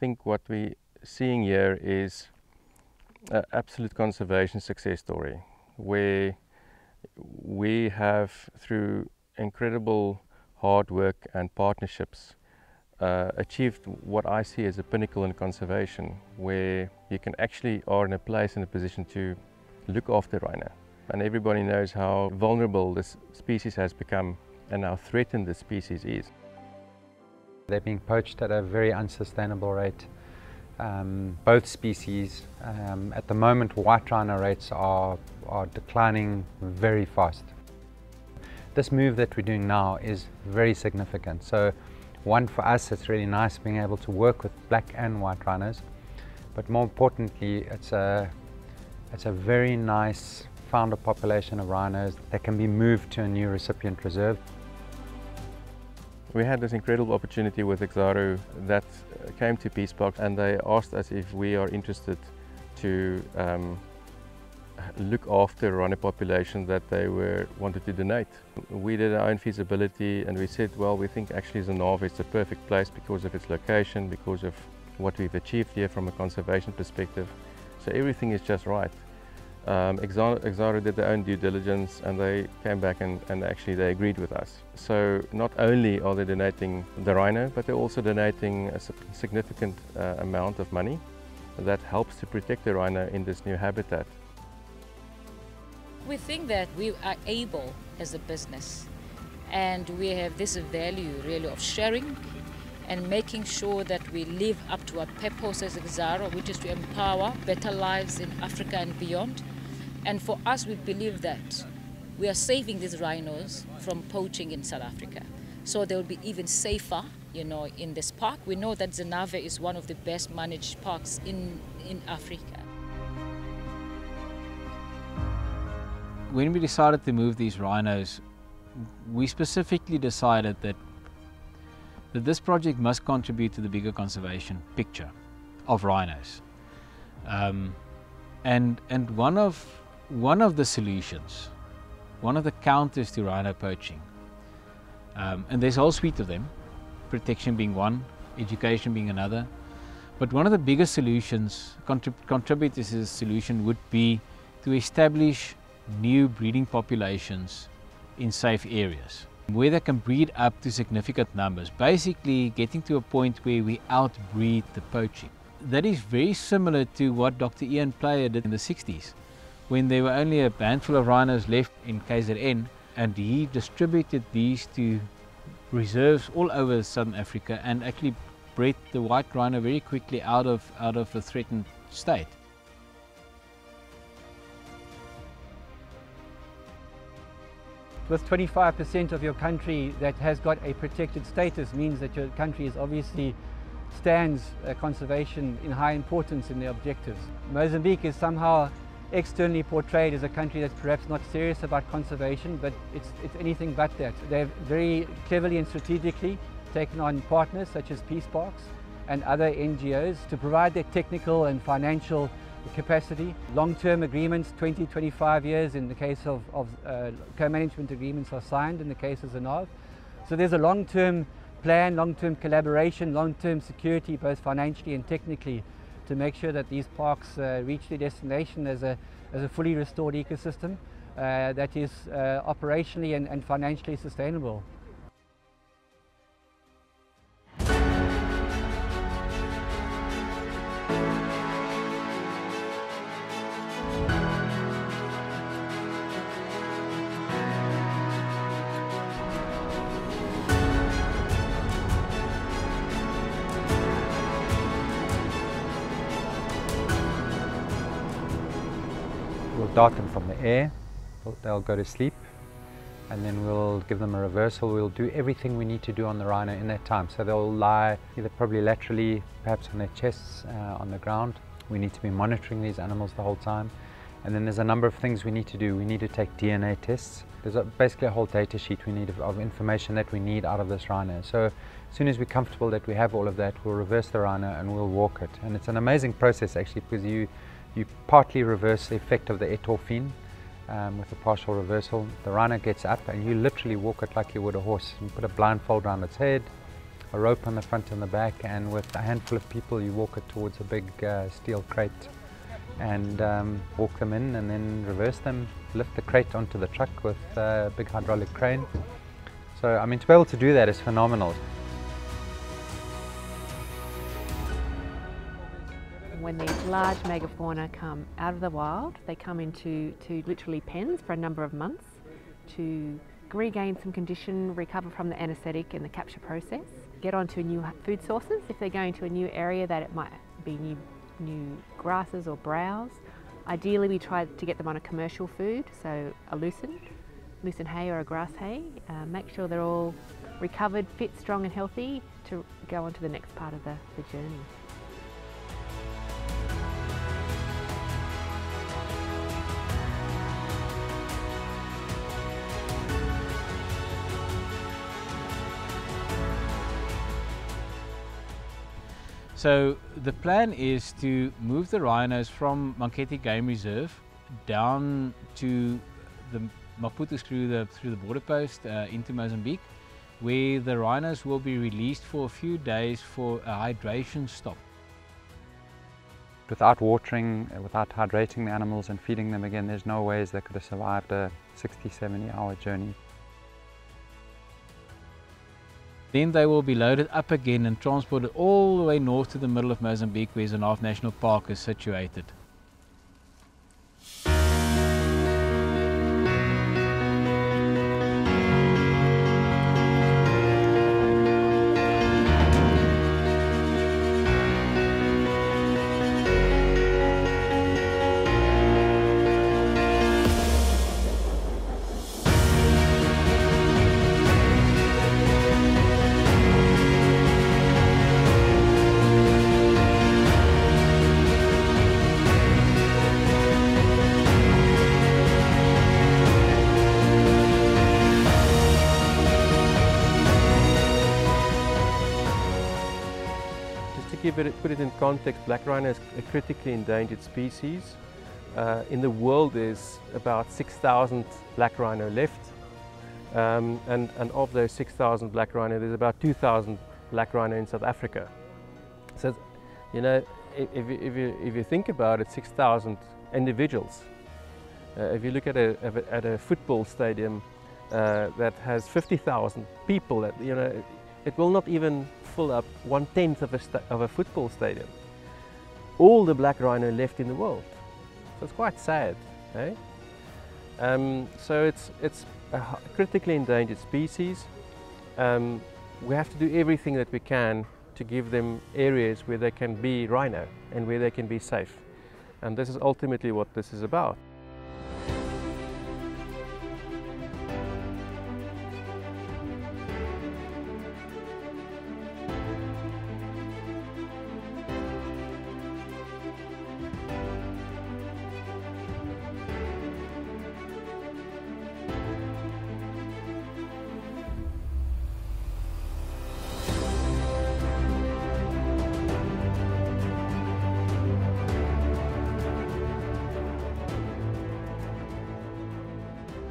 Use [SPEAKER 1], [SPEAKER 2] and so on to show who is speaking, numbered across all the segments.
[SPEAKER 1] think what we're seeing here is an absolute conservation success story where we have, through incredible hard work and partnerships, uh, achieved what I see as a pinnacle in conservation, where you can actually are in a place in a position to look after rhino. And everybody knows how vulnerable this species has become and how threatened the species is.
[SPEAKER 2] They're being poached at a very unsustainable rate. Um, both species, um, at the moment, white rhino rates are, are declining very fast. This move that we're doing now is very significant. So one, for us, it's really nice being able to work with black and white rhinos. But more importantly, it's a, it's a very nice founder population of rhinos that can be moved to a new recipient reserve.
[SPEAKER 1] We had this incredible opportunity with Exxaro that came to Peaceparks and they asked us if we are interested to um, look after rhino population that they were wanted to donate. We did our own feasibility and we said, well, we think actually Zinave is the perfect place because of its location, because of what we've achieved here from a conservation perspective. So everything is just right. Um, Exxaro did their own due diligence and they came back and, and, actually they agreed with us. So not only are they donating the rhino, but they're also donating a significant uh, amount of money that helps to protect the rhino in this new habitat.
[SPEAKER 3] We think that we are able as a business and we have this value really of sharing and making sure that we live up to our purpose as Exxaro, which is to empower better lives in Africa and beyond. And for us, we believe that we are saving these rhinos from poaching in South Africa. So they will be even safer, you know, in this park. We know that Zinave is one of the best managed parks in, in Africa.
[SPEAKER 4] when we decided to move these rhinos, we specifically decided that that this project must contribute to the bigger conservation picture of rhinos. Um, and and one of one of the solutions, one of the counters to rhino poaching, um, and there's a whole suite of them, protection being one, education being another, but one of the biggest solutions, contrib contributors to this solution would be to establish new breeding populations in safe areas where they can breed up to significant numbers, basically getting to a point where we outbreed the poaching. That is very similar to what Dr. Ian Player did in the 60s, when there were only a handful of rhinos left in KZN, and he distributed these to reserves all over Southern Africa and actually bred the white rhino very quickly out of, out of a threatened state.
[SPEAKER 5] with 25% of your country that has got a protected status means that your country is obviously stands uh, conservation in high importance in their objectives. Mozambique is somehow externally portrayed as a country that's perhaps not serious about conservation, but it's, it's anything but that. They've very cleverly and strategically taken on partners such as Peaceparks and other NGOs to provide their technical and financial capacity. Long-term agreements, 20, 25 years in the case of, of uh, co-management agreements are signed in the case of Zinave. So there's a long-term plan, long-term collaboration, long-term security, both financially and technically, to make sure that these parks uh, reach their destination as a, as a fully restored ecosystem uh, that is uh, operationally and, and financially sustainable.
[SPEAKER 2] Dart them from the air, they'll go to sleep, and then we'll give them a reversal. We'll do everything we need to do on the rhino in that time. So they'll lie either probably laterally, perhaps on their chests uh, on the ground. We need to be monitoring these animals the whole time. And then there's a number of things we need to do. We need to take DNA tests. There's a, basically a whole data sheet we need of, of, information that we need out of this rhino. So as soon as we're comfortable that we have all of that, we'll reverse the rhino and we'll walk it. And it's an amazing process actually because you you partly reverse the effect of the etorphine um, with a partial reversal. The rhino gets up and you literally walk it like you would a horse. You put a blindfold around its head a rope on the front and the back and with a handful of people you walk it towards a big uh, steel crate and um, walk them in and then reverse them, lift the crate onto the truck with a big hydraulic crane. So I mean to be able to do that is phenomenal.
[SPEAKER 6] When these large megafauna come out of the wild, they come into to literally pens for a number of months to regain some condition, recover from the anaesthetic and the capture process, get onto new food sources. If they're going to a new area that it might be new, new grasses or browse. Ideally we try to get them on a commercial food, so a lucerne, lucerne hay or a grass hay. Uh, make sure they're all recovered, fit, strong and healthy to go on to the next part of the, the journey.
[SPEAKER 4] So the plan is to move the rhinos from Manketti Game Reserve down to the Maputo through the through the border post uh, into Mozambique, where the rhinos will be released for a few days for a hydration stop.
[SPEAKER 2] Without watering, uh, without hydrating the animals and feeding them again, there's no ways they could have survived a 60, 70 hour journey.
[SPEAKER 4] Then they will be loaded up again and transported all the way north to the middle of Mozambique where Zanarth National Park is situated.
[SPEAKER 1] Give it, put it in context, black rhino is a critically endangered species. Uh, in the world there's about 6,000 black rhino left. Um, and, and of those 6,000 black rhino, there's about 2,000 black rhino in South Africa. So, you know, if, if, you, if, you, if you think about it, 6,000 individuals. Uh, if you look at a, at a football stadium uh, that has 50,000 people, that, you know, it will not even fill up one tenth of a, of a football stadium. All the black rhino left in the world. So it's quite sad. Eh? Um, so it's, it's a critically endangered species. Um, we have to do everything that we can to give them areas where they can be rhino and where they can be safe. And this is ultimately what this is about.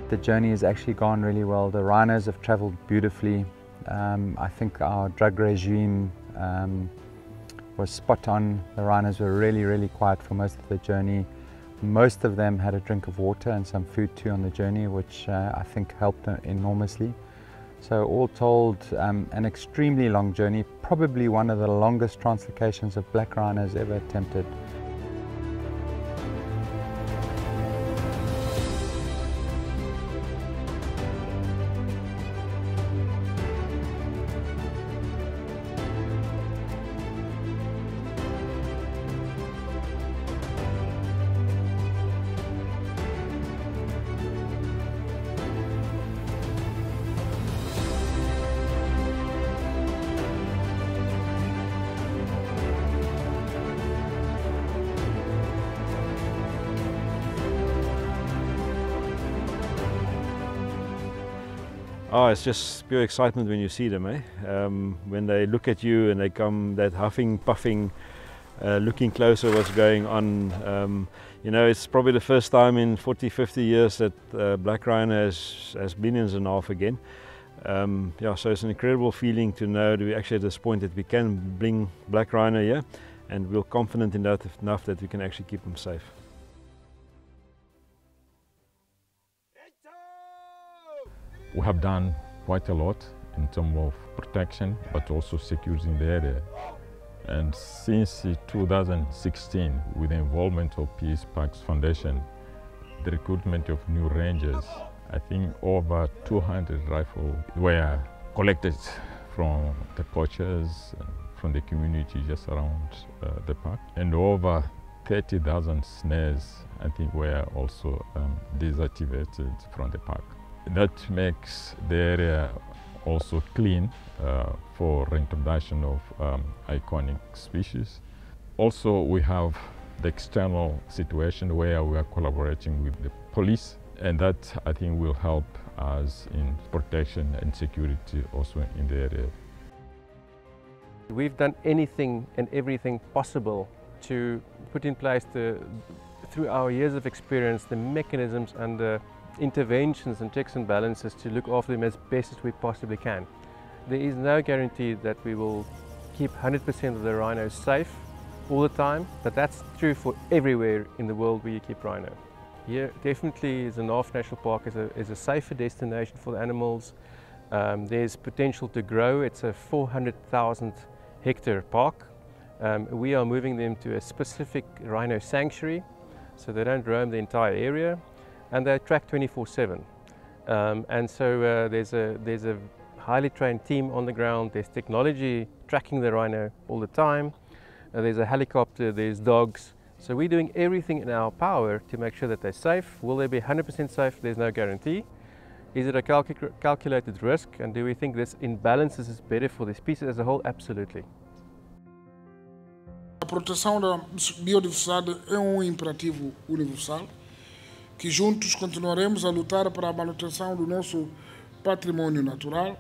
[SPEAKER 2] The journey has actually gone really well. The rhinos have travelled beautifully. Um, I think our drug regime um, was spot on. The rhinos were really, really quiet for most of the journey. Most of them had a drink of water and some food too on the journey, which uh, I think helped enormously. So all told, um, an extremely long journey, probably one of the longest translocations of black rhinos ever attempted.
[SPEAKER 7] Oh, it's just pure excitement when you see them, eh? Um, when they look at you and they come, that huffing, puffing, uh, looking closer what's going on. Um, you know, it's probably the first time in 40, 50 years that uh, black rhino has, has been in Zinave again. Um, yeah, so it's an incredible feeling to know that we actually at this point that we can bring black rhino here and we're confident in enough that we can actually keep them safe.
[SPEAKER 8] We have done quite a lot in terms of protection but also securing the area. And since 2016, with the involvement of Peace Parks Foundation, the recruitment of new rangers, I think over 200 rifles were collected from the poachers, from the community just around uh, the park, and over 30,000 snares, I think, were also um, deactivated from the park. That makes the area also clean uh, for reintroduction of um, iconic species. Also, we have the external situation where we are collaborating with the police and that I think will help us in protection and security also in the area.
[SPEAKER 1] We've done anything and everything possible to put in place the, through our years of experience, the mechanisms and the interventions and checks and balances to look after them as best as we possibly can. There is no guarantee that we will keep 100% of the rhinos safe all the time, but that's true for everywhere in the world where you keep rhino. Here definitely is Naaf National Park is a, is a safer destination for the animals. Um, there's potential to grow. It's a 400,000 hectare park. Um, we are moving them to a specific rhino sanctuary so they don't roam the entire area and they're track 24-7. Um, and so uh, there's, a, there's a highly trained team on the ground, there's technology tracking the rhino all the time, uh, there's a helicopter, there's dogs, so we're doing everything in our power to make sure that they're safe. Will they be 100% safe? There's no guarantee. Is it a calcu calculated risk? And do we think this imbalances is better for the species as a whole? Absolutely.
[SPEAKER 9] A proteção da biodiversidade é um imperativo universal que juntos continuaremos a lutar para a manutenção do nosso patrimônio natural,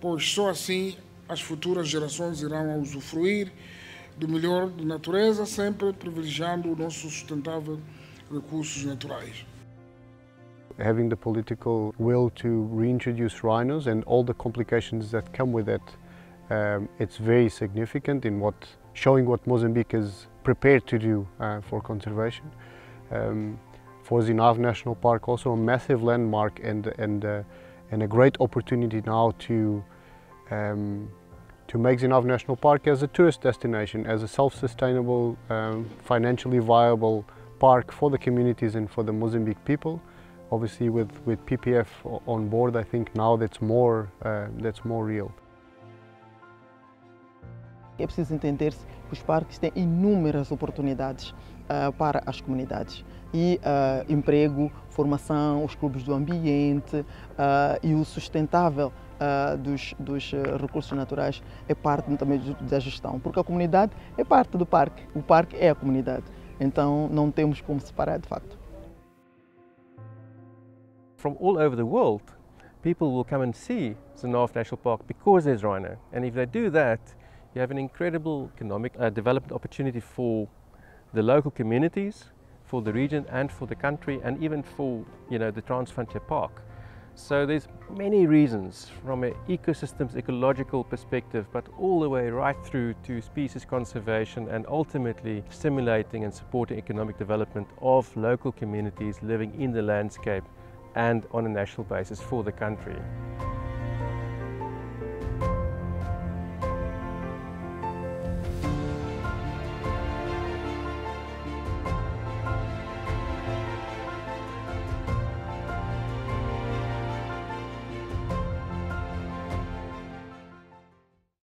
[SPEAKER 9] pois só assim as futuras gerações irão usufruir do melhor da natureza, sempre privilegiando o nosso sustentável recursos naturais.
[SPEAKER 10] Having the political will to reintroduce rhinos and all the complications that come with it, um, it's very significant in what showing what Mozambique is prepared to do uh, for conservation. Um, for Zinave National Park, also a massive landmark and, and, uh, and a great opportunity now to um, to make Zinave National Park as a tourist destination, as a self-sustainable, um, financially viable park for the communities and for the Mozambique people. Obviously with, with PPF on board, I think now that's more, uh, that's more real.
[SPEAKER 11] É preciso entender-se que os parques têm inúmeras oportunidades uh, para as comunidades. E uh, emprego, formação, os clubes do ambiente uh, e o sustentável dos, dos recursos naturais é parte também da gestão, porque a comunidade é parte do parque, o parque é a comunidade, então não temos como separar de facto.
[SPEAKER 1] From all over the world, people will come and see the North National Park because there's rhino, and if they do that, you have an incredible economic uh, development opportunity for the local communities, for the region and for the country and even for you know the Transfrontier Park. So there's many reasons from an ecosystems ecological perspective but all the way right through to species conservation and ultimately stimulating and supporting economic development of local communities living in the landscape and on a national basis for the country.